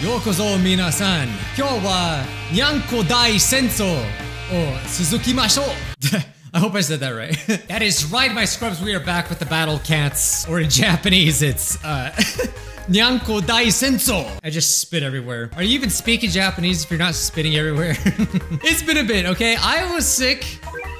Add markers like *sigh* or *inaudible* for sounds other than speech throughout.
ようこそ皆さん今日はにゃんこ大戦争を続きましょう *laughs* I hope I said that right. *laughs* that is right, my scrubs. We are back with the battle cats, or in Japanese, it's uh, *laughs* Nyanko Dai Senso. I just spit everywhere. Are you even speaking Japanese if you're not spitting everywhere? it's been a bit, okay? I was sick,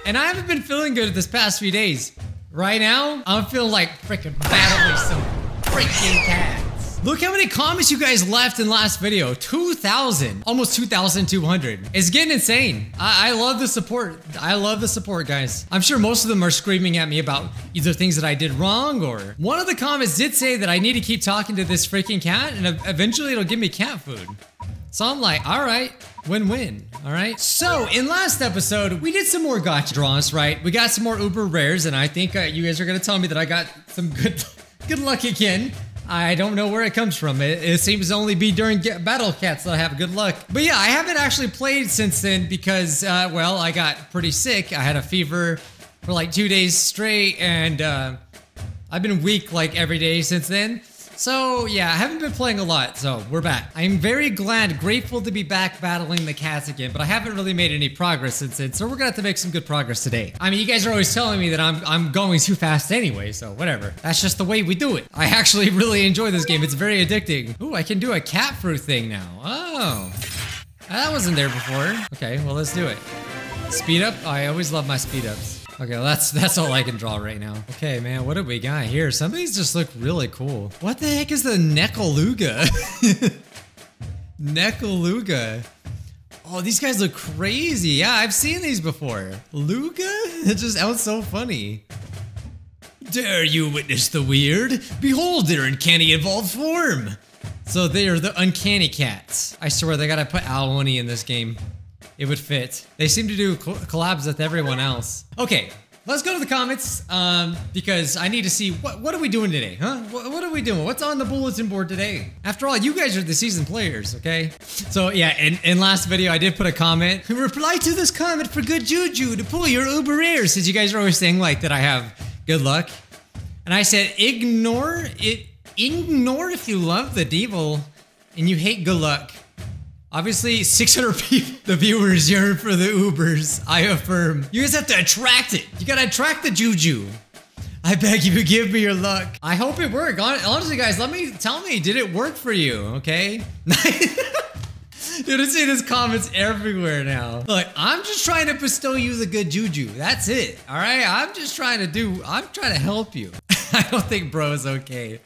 and I haven't been feeling good this past few days. Right now, I'm feeling like freaking battling some freaking cats. Look how many comments you guys left in last video. 2,000. Almost 2,200. It's getting insane. I, I love the support. I love the support, guys. I'm sure most of them are screaming at me about either things that I did wrong or... One of the comments did say that I need to keep talking to this freaking cat and eventually it'll give me cat food. So I'm like, all right, win-win, all right? So in last episode, we did some more gacha draws, right? We got some more uber rares and I think uh, you guys are gonna tell me that I got some good, *laughs* good luck again. I don't know where it comes from. It, it seems to only be during Battle Cats that I have good luck. But yeah, I haven't actually played since then because, uh, well, I got pretty sick. I had a fever for like two days straight and uh, I've been weak like every day since then. So yeah, I haven't been playing a lot, so we're back. I'm very glad, grateful to be back battling the cats again, but I haven't really made any progress since then, so we're gonna have to make some good progress today. I mean, you guys are always telling me that I'm, I'm going too fast anyway, so whatever. That's just the way we do it. I actually *laughs* really enjoy this game. It's very addicting. Ooh, I can do a cat fruit thing now. Oh. That wasn't there before. Okay, well, let's do it. Speed up? Oh, I always love my speed ups. Okay, well that's that's all I can draw right now. Okay, man, what do we got here? Some of these just look really cool. What the heck is the Nekoluga? *laughs* Nekoluga. Oh, these guys look crazy. Yeah, I've seen these before. Luga? *laughs* It just sounds so funny. Dare you witness the weird? Behold their uncanny evolved form! So they are the uncanny cats. I swear they gotta put alimony in this game it would fit. They seem to do collabs with everyone else. Okay, let's go to the comments um, because I need to see what what are we doing today, huh? What, what, are we doing? What's on the bulletin board today? After all, you guys are the season players, okay? So yeah, in, in last video I did put a comment. Reply to this comment for good juju to pull your uber rare since you guys are always saying like that I have good luck. And I said ignore it. Ignore if you love the devil and you hate good luck. Obviously, 600 *laughs* people, the viewers yearn for the Ubers. I affirm. You guys have to attract it. You gotta attract the juju. I beg you, to give me your luck. I hope it worked. Honestly, guys, let me tell me, did it work for you? Okay. *laughs* You're see this comments everywhere now. Look, I'm just trying to bestow you the good juju. That's it. All right. I'm just trying to do. I'm trying to help you. *laughs* I don't think bro is okay.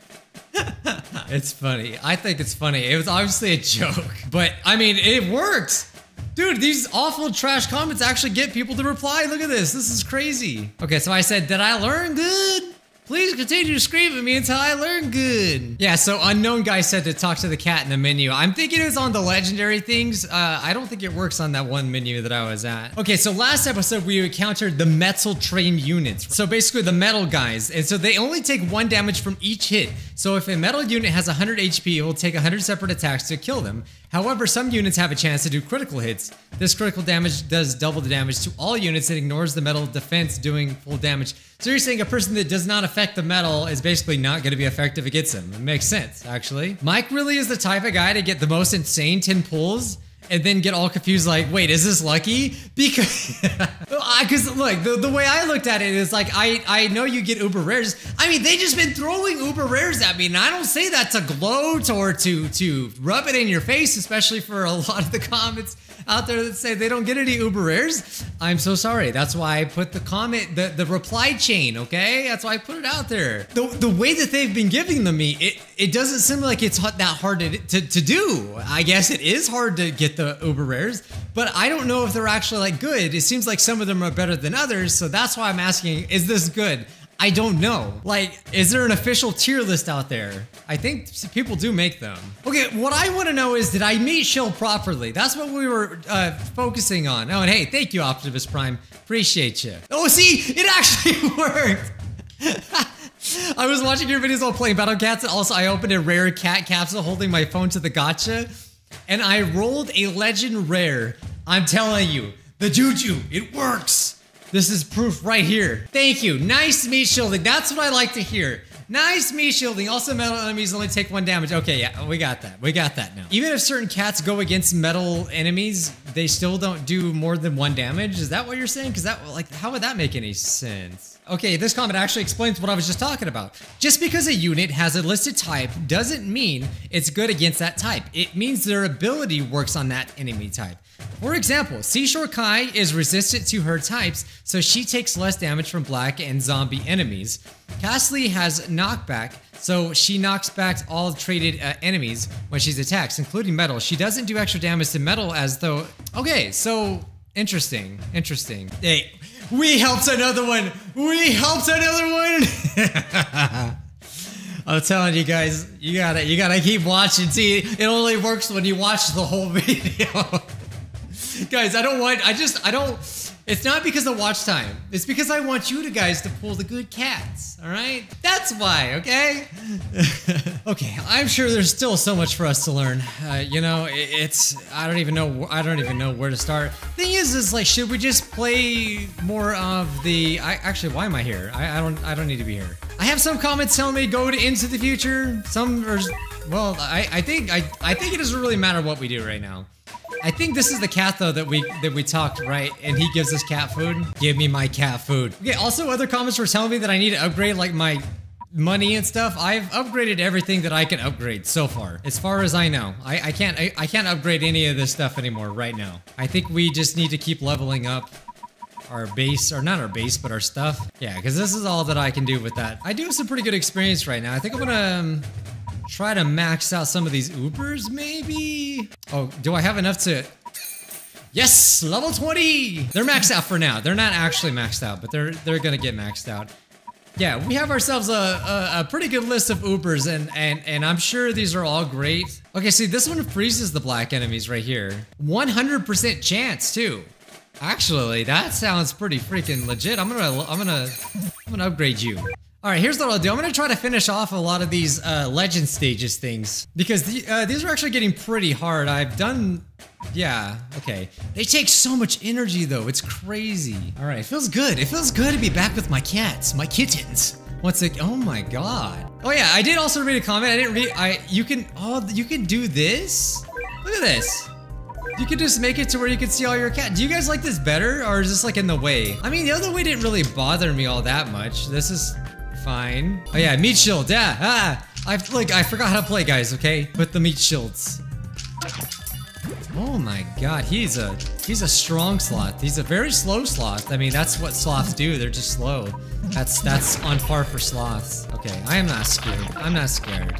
It's funny. I think it's funny. It was obviously a joke, but I mean, it worked. Dude, these awful trash comments actually get people to reply. Look at this. This is crazy. Okay, so I said, did I learn good? Please continue to scream at me until I learn good. Yeah, so unknown guy said to talk to the cat in the menu. I'm thinking it was on the legendary things. Uh, I don't think it works on that one menu that I was at. Okay, so last episode we encountered the metal trait units. So basically the metal guys. And so they only take one damage from each hit. So if a metal unit has 100 HP, it will take 100 separate attacks to kill them. However, some units have a chance to do critical hits. This critical damage does double the damage to all units and ignores the metal defense doing full damage. So you're saying a person that does not affect the metal is basically not going to be effective against them. It makes sense, actually. Mike really is the type of guy to get the most insane 10 pulls and then get all confused like, wait, is this lucky? Because, *laughs* because look, the, the way I looked at it is like, I, I know you get uber rares. I mean, they just been throwing uber rares at me and I don't say that to gloat or to, to rub it in your face, especially for a *laughs* lot of the comments out there that say they don't get any uber rares. I'm so sorry. That's why I put the comment, the, the reply chain, okay? That's why I put it out there. The, the way that they've been giving them me, it, it doesn't seem like it's that hard to, to, to do. I guess it is hard to get the uber rares, but I don't know if they're actually like good. It seems like some of them are better than others, so that's why I'm asking, is this good? I don't know. Like, is there an official tier list out there? I think people do make them. Okay, what I want to know is, did I meat shield properly? That's what we were uh, focusing on. Oh, and hey, thank you, Optimus Prime. Appreciate you. Oh, see, it actually *laughs* worked. *laughs* I was watching your videos while playing Battle Cats, and also I opened a rare cat capsule holding my phone to the gacha, and I rolled a legend rare. I'm telling you, the juju, it works. This is proof right here. Thank you. Nice meat shielding. That's what I like to hear. Nice me shielding. Also, metal enemies only take one damage. Okay, yeah, we got that. We got that now. Even if certain cats go against metal enemies, they still don't do more than one damage. Is that what you're saying? Because that, like, how would that make any sense? Okay, this comment actually explains what I was just talking about. Just because a unit has a listed type doesn't mean it's good against that type. It means their ability works on that enemy type. For example, Seashore Kai is resistant to her types, so she takes less damage from black and zombie enemies. Castley has knockback, so she knocks back all traded uh, enemies when she's attacked, including metal. She doesn't do extra damage to metal as though... Okay, so... Interesting, interesting. Hey, we helped another one! We helped another one! *laughs* I'm telling you guys, you gotta, you gotta keep watching. See, it only works when you watch the whole *laughs* video. guys, I don't want, I just, I don't, it's not because of watch time. It's because I want you to guys to pull the good cats, all right? That's why, okay? *laughs* okay, I'm sure there's still so much for us to learn. Uh, you know, it, it's, I don't even know, I don't even know where to start. Thing is, is like, should we just play more of the, I, actually, why am I here? I, I don't, I don't need to be here. I have some comments telling me go to Into the Future. Some are, well, I, I think, I, I think it doesn't really matter what we do right now. I think this is the cat though that we that we talked right, and he gives us cat food. Give me my cat food. Okay. Also, other comments were telling me that I need to upgrade like my money and stuff. I've upgraded everything that I can upgrade so far, as far as I know. I, I can't I, I can't upgrade any of this stuff anymore right now. I think we just need to keep leveling up our base, or not our base, but our stuff. Yeah, because this is all that I can do with that. I do have some pretty good experience right now. I think I'm gonna. Um, Try to max out some of these Ubers, maybe? Oh, do I have enough to... Yes, level 20! They're maxed out for now. They're not actually maxed out, but they're they're gonna get maxed out. Yeah, we have ourselves a, a, a, pretty good list of Ubers, and, and, and I'm sure these are all great. Okay, see, this one freezes the black enemies right here. 100% chance, too. Actually, that sounds pretty freaking legit. I'm gonna, I'm gonna, I'm gonna upgrade you. All right, here's what I'll do. I'm gonna try to finish off a lot of these uh, legend stages things because the, uh, these are actually getting pretty hard. I've done, yeah, okay. They take so much energy though. It's crazy. All right, it feels good. It feels good to be back with my cats, my kittens. What's it? Oh my god. Oh yeah, I did also read a comment. I didn't read. I you can oh you can do this. Look at this. You can just make it to where you can see all your cat. Do you guys like this better or is this like in the way? I mean, the other way didn't really bother me all that much. This is fine. Oh yeah, meat shield, yeah, ah! I like I forgot how to play, guys, okay? With the meat shields. Oh my god, he's a he's a strong sloth. He's a very slow sloth. I mean, that's what sloths do. They're just slow. That's that's on par for sloths. Okay, I am not scared. I'm not scared.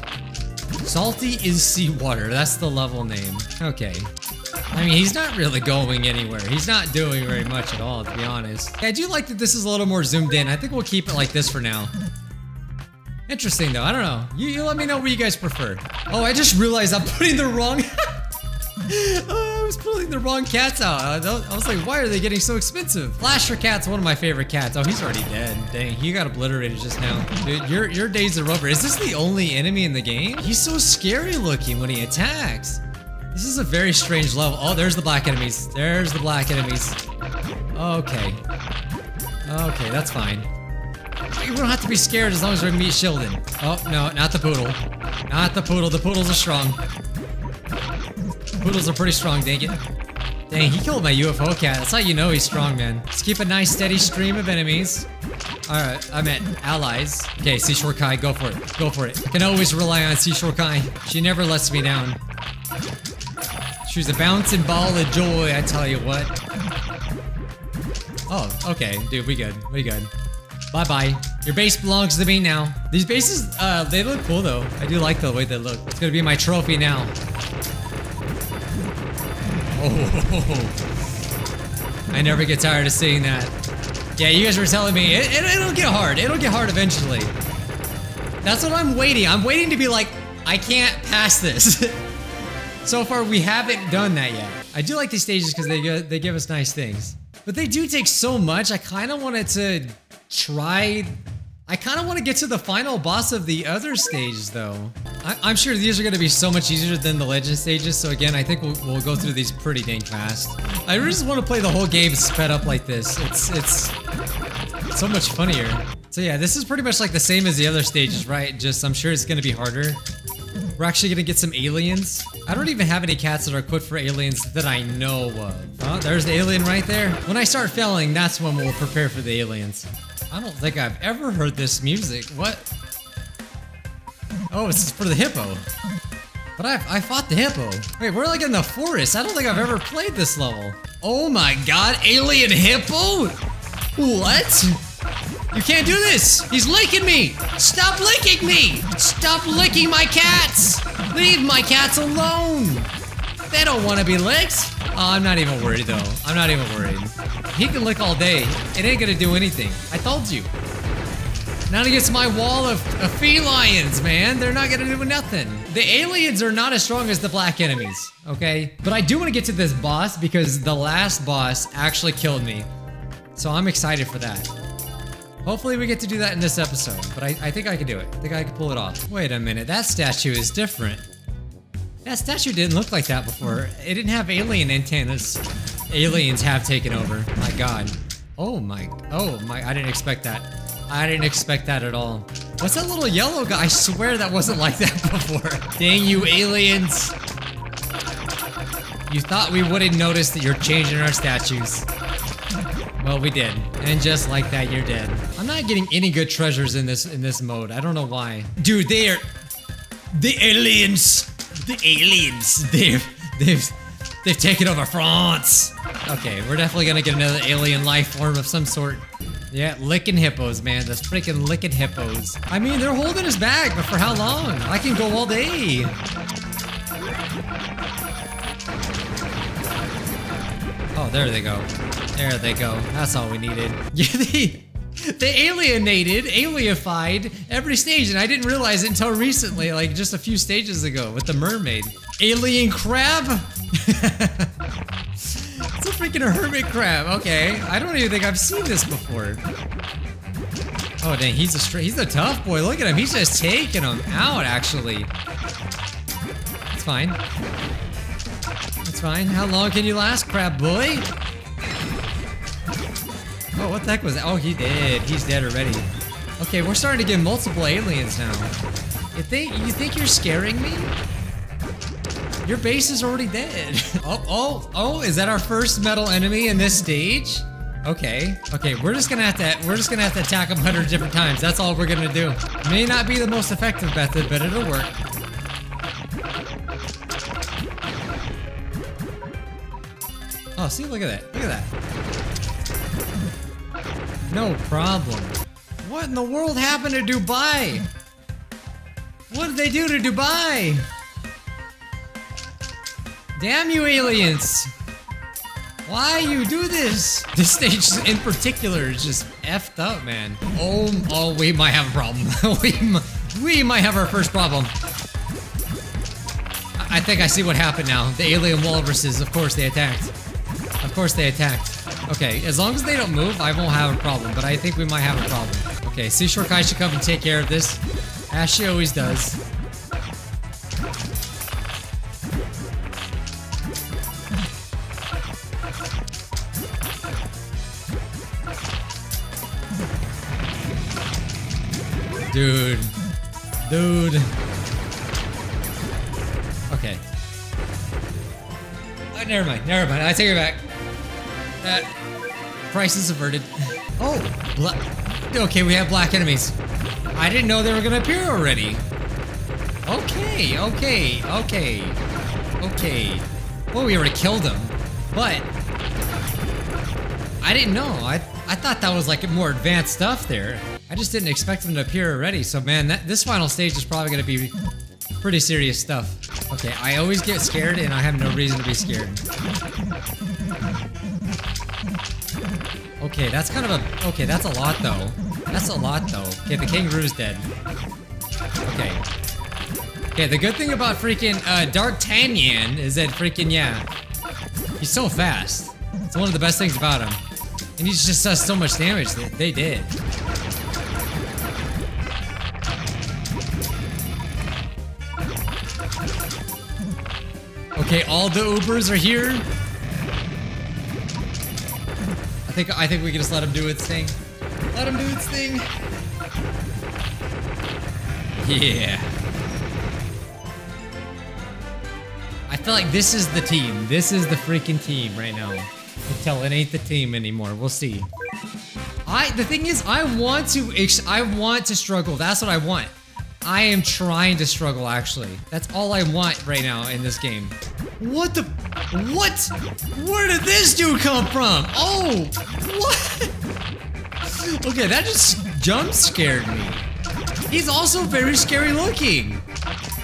Salty is seawater. That's the level name. Okay. I mean, he's not really going anywhere. He's not doing very much at all, to be honest. I do like that this is a little more zoomed in. I think we'll keep it like this for now. Interesting, though. I don't know. You, you let me know what you guys prefer. Oh, I just realized I'm putting the wrong... oh, *laughs* I was pulling the wrong cats out. I was like, why are they getting so expensive? Flasher Cat's one of my favorite cats. Oh, he's already dead. Dang, he got obliterated just now. Dude, your, your days are over. Is this the only enemy in the game? He's so scary looking when he attacks. This is a very strange level. Oh, there's the black enemies. There's the black enemies. Okay. Okay, that's fine. We don't have to be scared as long as we meet shielding. Oh, no, not the poodle. Not the poodle. The poodles are strong. Poodles are pretty strong, dang it. Dang, he killed my UFO cat. That's how you know he's strong, man. Let's keep a nice steady stream of enemies. Alright, I meant allies. Okay, Seashore Kai, go for it. Go for it. I can always rely on Seashore Kai. She never lets me down. She's a bouncing ball of joy, I tell you what. Oh, okay, dude, we good. We good. Bye-bye. Your base belongs to me now. These bases, uh, they look cool though. I do like the way they look. It's gonna be my trophy now. Oh, I never get tired of seeing that. Yeah, you guys were telling me, it, it, it'll get hard. It'll get hard eventually. That's what I'm waiting. I'm waiting to be like, I can't pass this. *laughs* So far, we haven't done that yet. I do like these stages because they, they give us nice things. But they do take so much, I kind of wanted to try... I kind of want to get to the final boss of the other stages, though. I am sure these are going to be so much easier than the legend stages, so again, I think we'll, we'll go through these pretty dang fast. I really just want to play the whole game sped up like this. It's, it's so much funnier. So yeah, this is pretty much like the same as the other stages, right? Just I'm sure it's gonna be harder. We're actually gonna get some aliens. I don't even have any cats that are equipped for aliens that I know of. Oh, there's the alien right there. When I start failing, that's when we'll prepare for the aliens. I don't think I've ever heard this music. What? Oh, it's for the hippo. But I, I fought the hippo. Wait, we're like in the forest. I don't think I've ever played this level. Oh my god, alien hippo? What? You can't do this! He's licking me! Stop licking me! Stop licking my cats! Leave my cats alone! They don't want to be licked! Oh, I'm not even worried though. I'm not even worried. He can lick all day. It ain't gonna do anything. I told you. Not against my wall of, of felines, man. They're not gonna do nothing. The aliens are not as strong as the black enemies, okay? But I do want to get to this boss because the last boss actually killed me. So I'm excited for that. Hopefully we get to do that in this episode, but I, I think I can do it. I think I can pull it off. Wait a minute, that statue is different. That statue didn't look like that before. It didn't have alien antennas. Aliens have taken over. My god. Oh my, oh my, I didn't expect that. I didn't expect that at all. What's that little yellow guy? I swear that wasn't like that *laughs* before. Dang you aliens. You thought we wouldn't notice that you're changing our statues. Well, we did. And just like that, you're dead. I'm not getting any good treasures in this in this mode. I don't know why. Dude, they are the aliens. The aliens. They've they've they've taken over France. Okay, we're definitely gonna get another alien life form of some sort. Yeah, licking hippos, man. Those freaking licking hippos. I mean, they're holding us back, but for how long? I can go all day. Oh, there they go. There they go. That's all we needed. *laughs* Yeah, they, *laughs* they alienated, alienified every stage, and I didn't realize it until recently, like just a few stages ago with the mermaid. Alien crab? *laughs* it's a freaking hermit crab. Okay, I don't even think I've seen this before. Oh dang, he's a straight, he's a tough boy. Look at him, he's just taking him out. Actually, it's fine. It's fine. How long can you last, crab boy? Oh, what the heck was that? Oh, he did. He's dead already. Okay, we're starting to get multiple aliens now. You think you think you're scaring me? Your base is already dead. *laughs* oh, oh, oh, is that our first metal enemy in this stage? Okay, okay, we're just gonna have to we're just gonna have to attack them hundred different times. That's all we're gonna do. May not be the most effective method, but it'll work. Oh, see, look at that. Look at that. No problem. What in the world happened to Dubai? What did they do to Dubai? Damn you aliens! Why you do this? This stage in particular is just effed up, man. Oh, oh, we might have a problem. *laughs* we, we might have our first problem. I think I see what happened now. The alien walruses, of course, they attacked. Of course they attacked. Okay, as long as they don't move, I won't have a problem, but I think we might have a problem. Okay, Seashore Kai should come and take care of this, as she always does. Dude. Dude. Okay. Oh, never mind, never mind. I take it back. Uh, crisis averted. *laughs* Oh, okay, we have black enemies. I didn't know they were gonna appear already. Okay, okay, okay, okay. Well, we already killed them, but I didn't know. I I thought that was like more advanced stuff there. I just didn't expect them to appear already. So man, that, this final stage is probably gonna be pretty serious stuff. Okay, I always get scared and I have no reason to be scared. Okay, that's kind of a... Okay, that's a lot, though. That's a lot, though. Okay, the kangaroo's dead. Okay. Okay, the good thing about freaking uh, D'Artagnan is that freaking, yeah, he's so fast. It's one of the best things about him. And he just does so much damage that they did. Okay, all the Ubers are here. I think I think we can just let him do its thing. Let him do its thing. Yeah. I feel like this is the team. This is the freaking team right now. Until it ain't the team anymore. We'll see. I the thing is, I want to I want to struggle. That's what I want. I am trying to struggle actually. That's all I want right now in this game. What the what? Where did this dude come from? Oh, what? Okay, that just jump scared me. He's also very scary looking.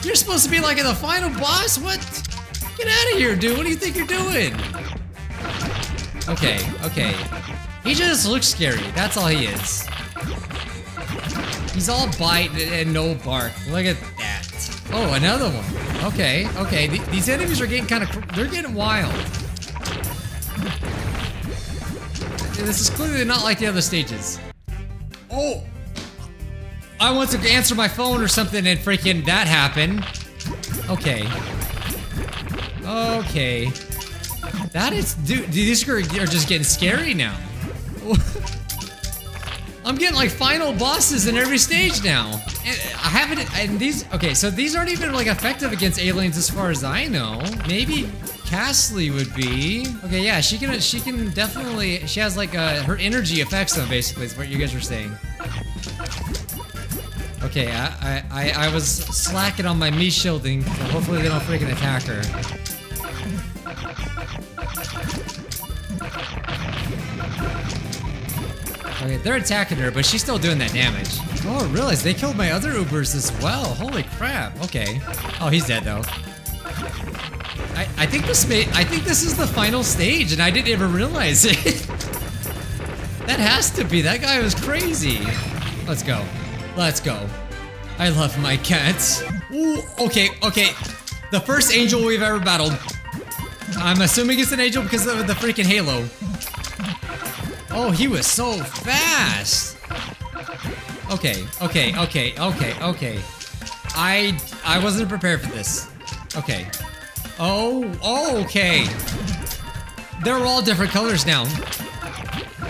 You're supposed to be like in the final boss? What? Get out of here, dude. What do you think you're doing? Okay, okay. He just looks scary. That's all he is. He's all bite and no bark. Look at that. Oh, another one. Okay, okay. Th these enemies are getting kind of... They're getting wild. This is clearly not like the other stages. Oh! I want to answer my phone or something and freaking that happened. Okay. Okay. That is, dude, these are just getting scary now. *laughs* I'm getting like final bosses in every stage now. And I haven't, and these, okay, so these aren't even like effective against aliens as far as I know. Maybe Castley would be. Okay, yeah, she can, she can definitely, she has like, uh, her energy affects them basically is what you guys were saying. Okay, I, I, I was slacking on my me shielding, so hopefully they don't freaking attack her. Okay, they're attacking her, but she's still doing that damage. Oh, I realized they killed my other Ubers as well. Holy crap. Okay. Oh, he's dead though. I, I think this may I think this is the final stage, and I didn't even realize *laughs* it. that has to be. That guy was crazy. Let's go. Let's go. I love my cats. Ooh, okay, okay. The first angel we've ever battled. I'm assuming it's an angel because of the freaking halo. Oh, he was so fast. Okay, okay, okay, okay, okay. I I wasn't prepared for this. Okay. Oh, oh, okay. They're all different colors now.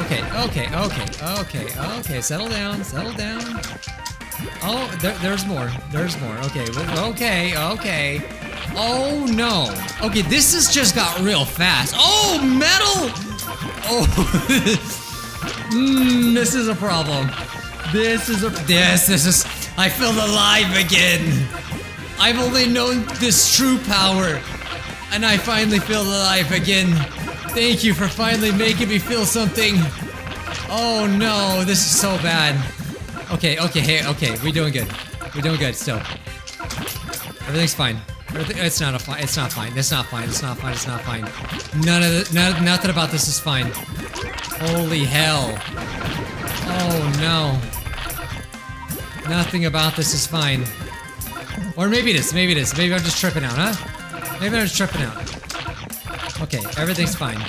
Okay, okay, okay, okay, okay. Settle down, settle down. Oh, there, there's more. There's more. Okay, okay, okay. Oh no. Okay, this has just got real fast. Oh, metal! Oh, mm, *laughs* this is a problem. This is a yes. This is. I feel alive again. I've only known this true power, and I finally feel alive again. Thank you for finally making me feel something. Oh no, this is so bad. Okay, okay, hey, okay, we're doing good. We're doing good still. Everything's fine. It's not a fine. It's not fine. It's not fine. It's not fine. It's not fine. None of the, none, nothing about this is fine. Holy hell. Oh no. Nothing about this is fine. Or maybe it is. Maybe it is. Maybe I'm just tripping out, huh? Maybe I'm just tripping out. Okay, everything's fine.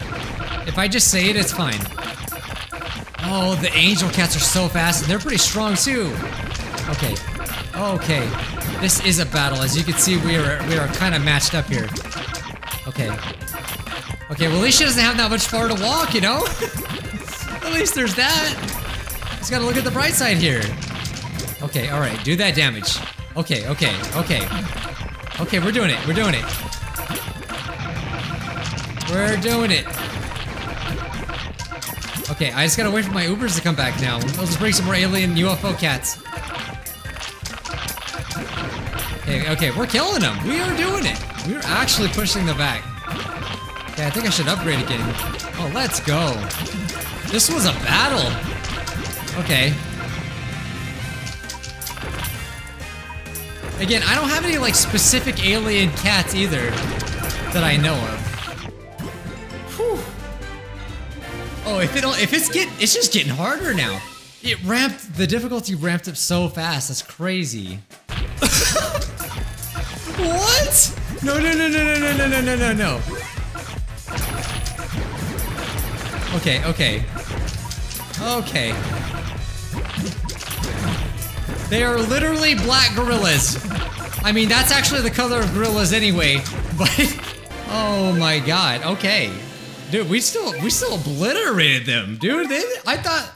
If I just say it, it's fine. Oh, the angel cats are so fast, and they're pretty strong too. Okay. Okay. This is a battle. As you can see, we are we are kind of matched up here. Okay. Okay, well at least she doesn't have that much far to walk, you know? *laughs* at least there's that. Just gotta look at the bright side here. Okay, alright, do that damage. Okay, okay, okay. Okay, we're doing it, we're doing it. We're doing it. Okay, I just gotta wait for my Ubers to come back now. I'll just bring some more alien UFO cats. Okay, okay, we're killing them. We are doing it. We're actually pushing them back. Okay, I think I should upgrade again. Oh, let's go. This was a battle. Okay. Again, I don't have any like specific alien cats either that I know of. Whew. Oh, if it if it's get it's just getting harder now. It ramped the difficulty ramped up so fast. That's crazy. What? No, no, no, no, no, no, no, no, no, no. Okay, okay. Okay. They are literally black gorillas. I mean, that's actually the color of gorillas anyway, *laughs* but... Oh my god, okay. Dude, we still we still obliterated them, dude. They, I thought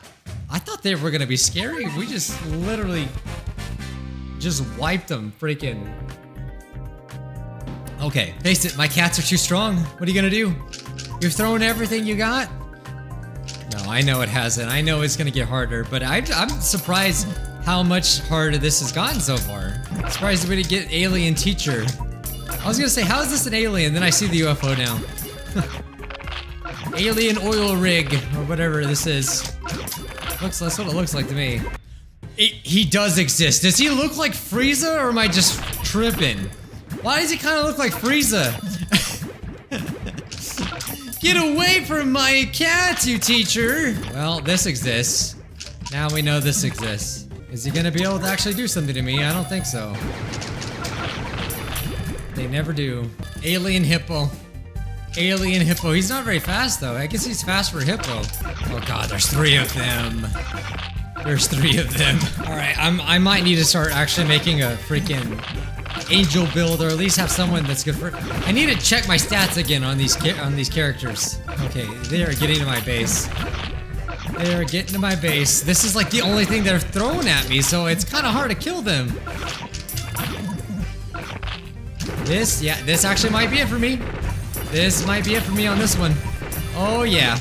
I thought they were gonna be scary. We just literally just wiped them. Freaking. Okay, face it, my cats are too strong. What are you gonna do? You've thrown everything you got? No, I know it hasn't. I know it's gonna get harder, but I, I'm surprised how much harder this has gotten so far. Surprised we didn't get alien teacher. I was gonna say, how is this an alien? Then I see the UFO now. *laughs* alien oil rig, or whatever this is. Looks, that's what it looks like to me. It, he does exist. Does he look like Frieza, or am I just tripping? Why does he kind of look like Frieza? *laughs* Get away from my cat, you teacher! Well, this exists. Now we know this exists. Is he gonna be able to actually do something to me? I don't think so. They never do. Alien Hippo. Alien Hippo. He's not very fast though. I guess he's fast for Hippo. Oh god, there's three of them. There's three of them. Alright, I might need to start actually making a freaking angel build or at least have someone that's good for I need to check my stats again on these on these characters. Okay, they are getting to my base. They are getting to my base. This is like the only thing they're throwing at me, so it's kind of hard to kill them. This, yeah, this actually might be it for me. This might be it for me on this one. Oh, yeah.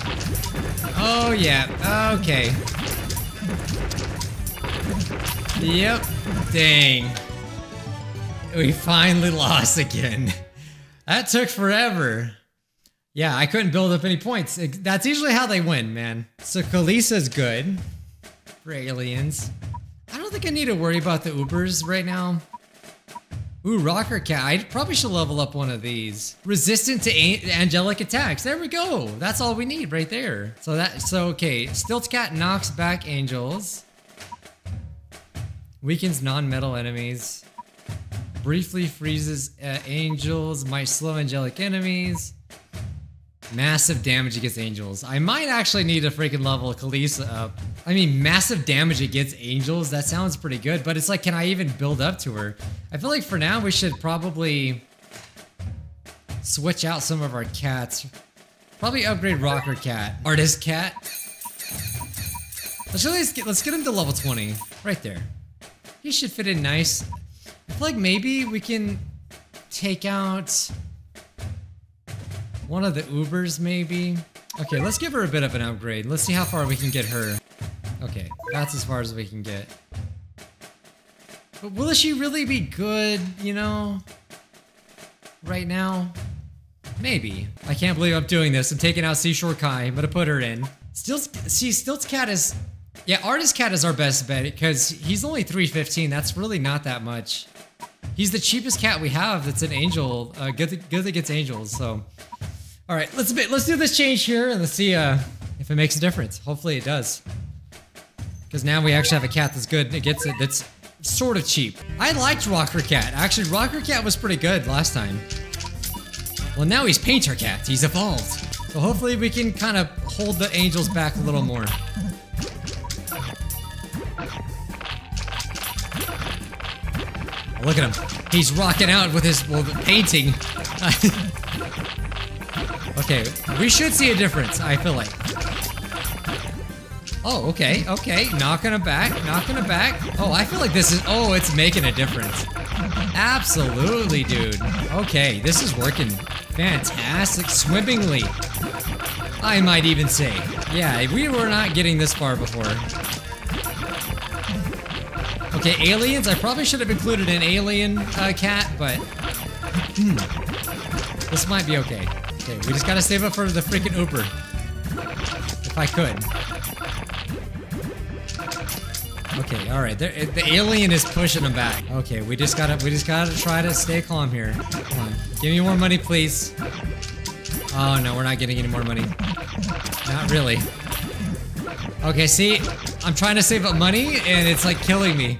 Oh, yeah. Okay. Yep. Dang. *laughs* We finally lost again. That took forever. Yeah, I couldn't build up any points. That's usually how they win, man. So Kalisa's good for aliens. I don't think I need to worry about the Ubers right now. Ooh, Rocker Cat. I probably should level up one of these. Resistant to angelic attacks. There we go. That's all we need right there. So that, so okay. Stilt Cat knocks back angels. Weakens non-metal enemies. Briefly freezes uh, angels. Might slow angelic enemies. Massive damage against angels. I might actually need to freaking level Kalisa up. I mean, massive damage against angels, that sounds pretty good, but it's like, can I even build up to her? I feel like for now we should probably switch out some of our cats. Probably upgrade Rocker Cat. Artist Cat. Let's, let's, get, let's get him to level 20. Right there. He should fit in nice. Like maybe we can take out one of the Ubers, maybe? Okay, let's give her a bit of an upgrade. Let's see how far we can get her. Okay, that's as far as we can get. But will she really be good, you know? Right now? Maybe. I can't believe I'm doing this. I'm taking out Seashore Kai. I'm gonna put her in. Still, see, Stilt's Cat is... Yeah, Artist Cat is our best bet because he's only 315. That's really not that much. He's the cheapest cat we have that's an angel. Uh, good, that, good that gets angels, so... All right, let's let's do this change here and let's see uh, if it makes a difference. Hopefully it does. Because now we actually have a cat that's good. and It gets it. That's sort of cheap. I liked Rocker Cat. Actually, Rocker Cat was pretty good last time. Well, now he's Painter Cat. He's evolved. So hopefully we can kind of hold the angels back a little more. Look at him. He's rocking out with his well, painting. *laughs* Okay, we should see a difference, I feel like. Oh, okay, okay. Knocking it back, knocking it back. Oh, I feel like this is... Oh, it's making a difference. Absolutely, dude. Okay, this is working fantastic, swimmingly. I might even say. Yeah, we were not getting this far before. Aliens. I probably should have included an alien uh, cat, but... Hmm, this might be okay. Okay, we just gotta save up for the freaking Uber. If I could. Okay, all right. The, the alien is pushing him back. Okay, we just gotta we just gotta try to stay calm here. Come on, give me more money, please. Oh no, we're not getting any more money. Not really. Okay, see, I'm trying to save up money and it's like killing me.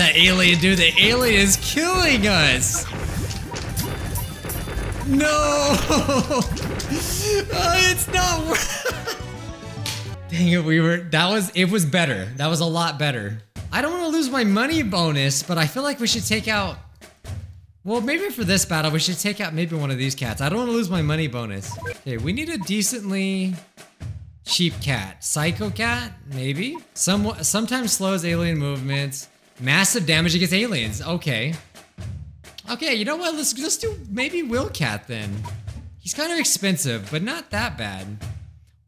That alien, dude. The alien is killing us. No! uh, *laughs* it's not *laughs* Dang it, we were, that was, it was better. That was a lot better. I don't want to lose my money bonus, but I feel like we should take out, well, maybe for this battle, we should take out maybe one of these cats. I don't want to lose my money bonus. Okay, we need a decently cheap cat. Psycho cat? Maybe? Some, sometimes slows alien movements. Massive damage against aliens. Okay. Okay, you know what? Let's, let's do maybe Will Cat then. He's kind of expensive, but not that bad.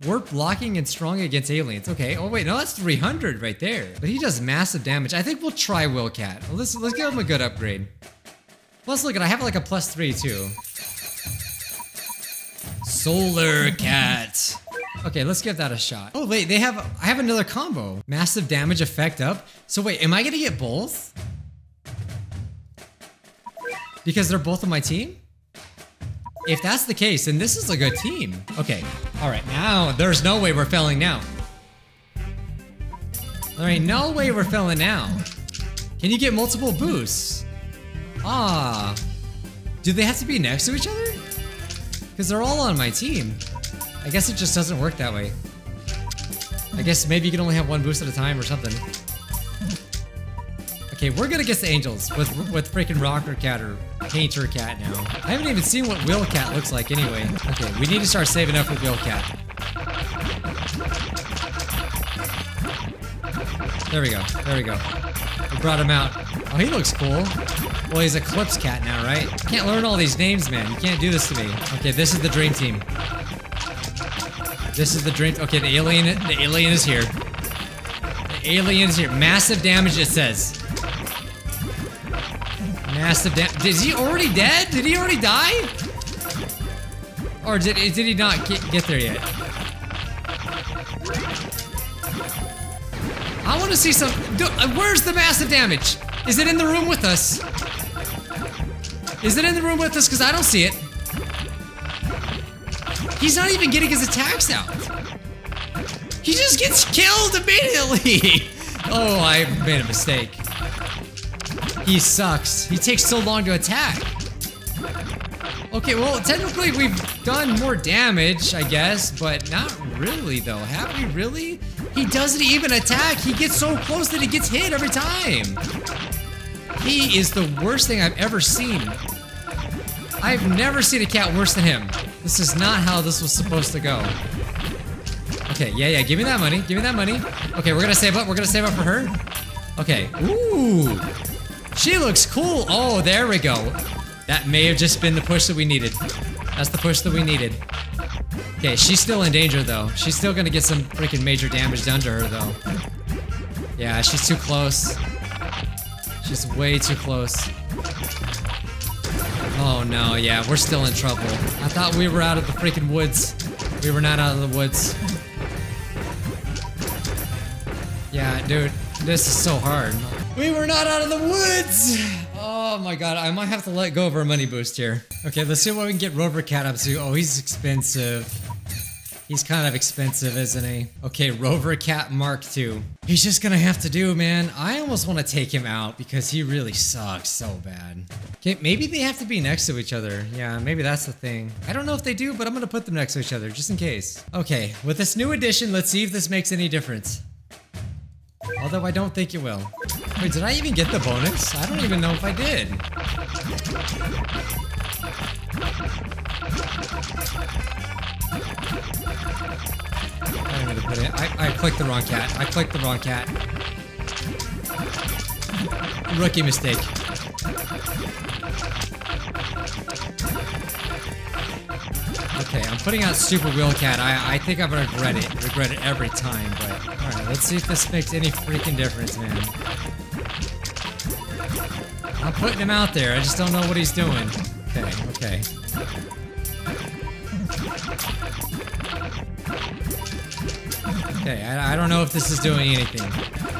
Warp blocking and strong against aliens. Okay. Oh wait, no, that's 300 right there. But he does massive damage. I think we'll try Willcat. Let's let's give him a good upgrade. Plus, look at I have like a plus three too. Solar Cat. Okay, let's give that a shot. Oh wait, they have I have another combo. Massive damage effect up. So wait, am I gonna get both? Because they're both on my team? If that's the case, then this is a good team. Okay, all right, now there's no way we're failing now. There ain't no way we're failing now. Can you get multiple boosts? Ah, do they have to be next to each other? Because they're all on my team. I guess it just doesn't work that way. I guess maybe you can only have one boost at a time or something. Okay, we're gonna get the angels with with freaking rocker cat or painter cat now. I haven't even seen what will cat looks like anyway. Okay, we need to start saving up for will cat. There we go. There we go. We brought him out. Oh, he looks cool. Well, he's Eclipse Cat now, right? Can't learn all these names, man. You can't do this to me. Okay, this is the dream team. This is the dream. Okay, the alien. The alien is here. The alien is here. Massive damage. It says. Massive damage. Is he already dead? Did he already die? Or did, did he not get, get there yet? I want to see some. Uh, where's the massive damage? Is it in the room with us? Is it in the room with us? Because I don't see it. He's not even getting his attacks out. He just gets killed immediately. *laughs* oh, I made a mistake. He sucks. He takes so long to attack. Okay, well, technically we've done more damage, I guess, but not really, though. Have we really? He doesn't even attack. He gets so close that he gets hit every time. He is the worst thing I've ever seen. I've never seen a cat worse than him. This is not how this was supposed to go. Okay, yeah, yeah, give me that money. Give me that money. Okay, we're gonna save up. We're gonna save up for her. Okay. Ooh. She looks cool. Oh, there we go. That may have just been the push that we needed. That's the push that we needed. Okay, she's still in danger though. She's still gonna get some freaking major damage done to her though. Yeah, she's too close. She's way too close. Oh no, yeah, we're still in trouble. I thought we were out of the freaking woods. We were not out of the woods. Yeah, dude, this is so hard. We were not out of the woods! Oh my god, I might have to let go of our money boost here. Okay, let's see what we can get Rover Cat up to. Oh, he's expensive. He's kind of expensive, isn't he? Okay, Rover Cat Mark II. He's just gonna have to do, man. I almost want to take him out because he really sucks so bad. Okay, maybe they have to be next to each other. Yeah, maybe that's the thing. I don't know if they do, but I'm gonna put them next to each other just in case. Okay, with this new addition, let's see if this makes any difference. Although I don't think it will. Wait, did I even get the bonus? I don't even know if I did. Put it. I, I clicked the wrong cat. I clicked the wrong cat. Rookie mistake. Okay, I'm putting out Super Wheel Cat. I, I think I'm gonna regret it. Regret it every time, but alright, let's see if this makes any freaking difference, man. I'm putting him out there, I just don't know what he's doing. Okay, okay. Okay, I, I don't know if this is doing anything.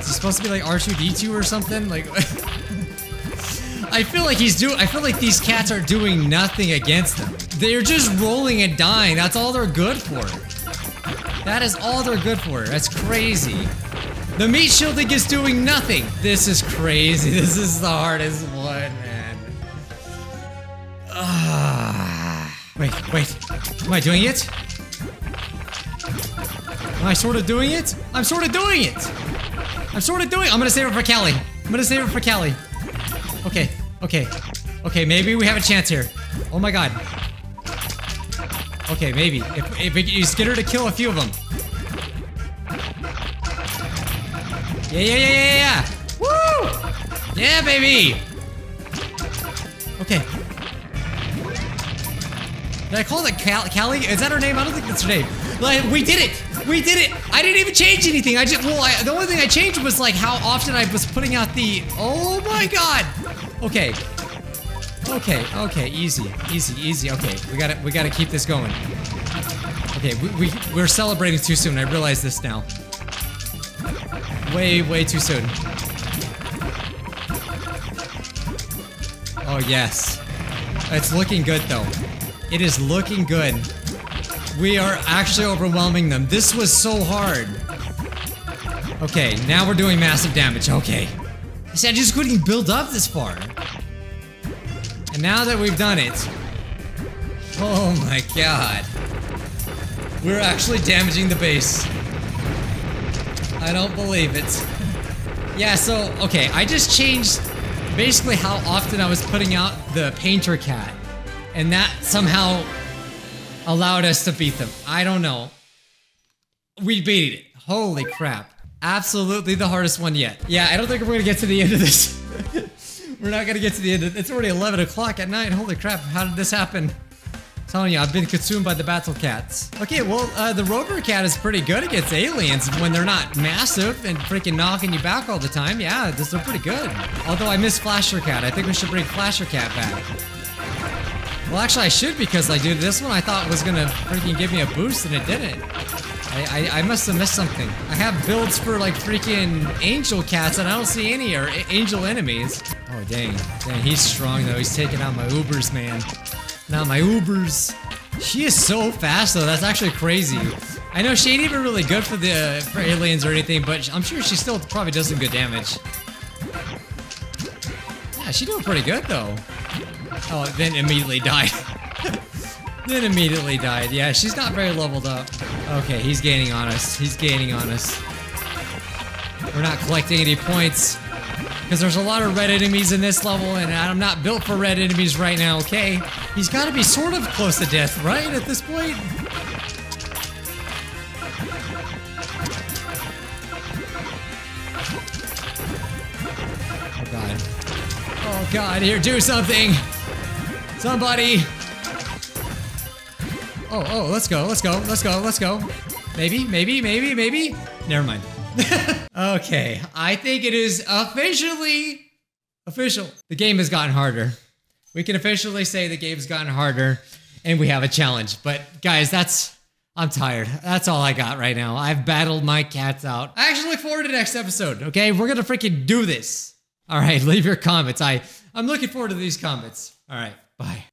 Is he supposed to be like R2-D2 or something? Like... *laughs* I feel like he's doing- I feel like these cats are doing nothing against them. They're just rolling and dying. That's all they're good for. That is all they're good for. That's crazy. The meat shielding is doing nothing. This is crazy. *laughs* This is the hardest one, man. Ah. Wait, wait. Am I doing it? Am I sort of doing it? I'm sort of doing it. I'm sort of doing it. I'm gonna save it for Kelly. I'm gonna save it for Kelly. Okay, okay. Okay, maybe we have a chance here. Oh my god. Okay, maybe. If, if we just get her to kill a few of them. Yeah, yeah, yeah, yeah, yeah. Woo! Yeah, baby. Okay. Did I call it Cal Callie? Is that her name? I don't think that's her name. Like, we did it! We did it! I didn't even change anything. I just, well, I, the only thing I changed was like how often I was putting out the, oh my god! Okay. Okay, okay, easy, easy, easy. Okay, we gotta, we gotta keep this going. Okay, we, we, we're celebrating too soon. I realize this now. Way, way too soon. Oh, yes. It's looking good, though. It is looking good. We are actually overwhelming them. This was so hard. Okay, now we're doing massive damage. Okay. See, I just couldn't build up this far. And now that we've done it... Oh my god. We're actually damaging the base. I don't believe it. Yeah, so, okay, I just changed basically how often I was putting out the painter cat. And that somehow allowed us to beat them. I don't know. We beat it. Holy crap. Absolutely the hardest one yet. Yeah, I don't think we're gonna get to the end of this. *laughs* we're not gonna get to the end of It's already 11 o'clock at night. Holy crap, how did this happen? I'm telling you, I've been consumed by the battle cats. Okay, well, uh, the rover cat is pretty good against aliens when they're not massive and freaking knocking you back all the time. Yeah, they're pretty good. Although I miss Flasher Cat. I think we should bring Flasher Cat back. Well, actually, I should because, like, dude, this one I thought was gonna freaking give me a boost and it didn't. I, I, I must have missed something. I have builds for, like, freaking angel cats and I don't see any or angel enemies. Oh, dang. Dang, he's strong, though. He's taking out my Ubers, man. Not my Ubers. She is so fast, though. That's actually crazy. I know she ain't even really good for the uh, for aliens or anything, but I'm sure she still probably does some good damage. Yeah, she's doing pretty good, though. Oh, then immediately died. *laughs* then immediately died. Yeah, she's not very leveled up. Okay, he's gaining on us. He's gaining on us. We're not collecting any points. Because there's a lot of red enemies in this level, and I'm not built for red enemies right now, okay? He's got to be sort of close to death, right, at this point? Oh, God. Oh, God, here, do something! Somebody! Oh, oh, let's go, let's go, let's go, let's go. Maybe, maybe, maybe, maybe? Never mind. *laughs* okay, I think it is officially official. The game has gotten harder. We can officially say the game's gotten harder and we have a challenge. But guys, that's I'm tired. That's all I got right now. I've battled my cats out. I actually look forward to next episode, okay? We're gonna freaking do this. All right, *laughs* leave your comments. I I'm looking forward to these comments. All right. Bye.